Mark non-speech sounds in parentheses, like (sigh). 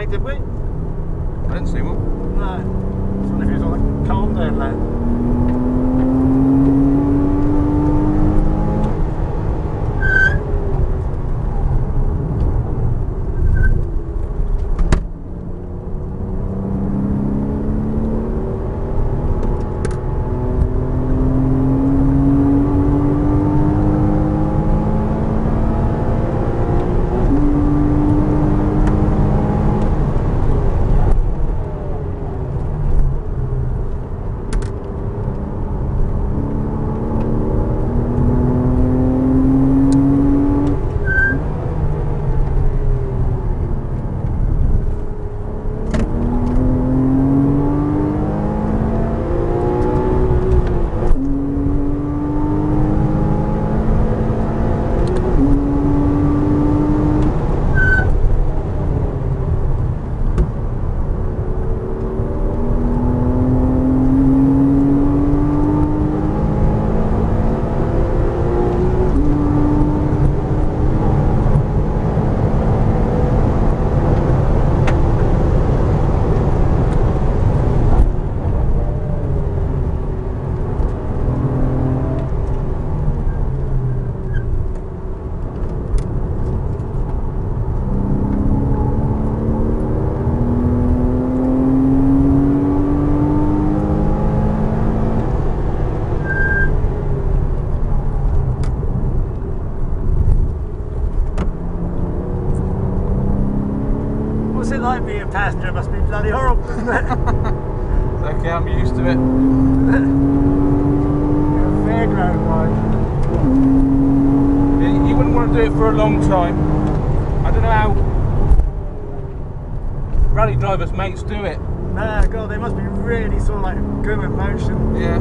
did we? I didn't see one. No. Just wonder if he was on the calm down there. Like being a passenger? Must be bloody horrible, isn't it? (laughs) It's okay, I'm used to it. (laughs) You're a ride. Yeah, You wouldn't want to do it for a long time. I don't know how rally drivers mates do it. Nah, God, they must be really sort of like good with motion. Yeah.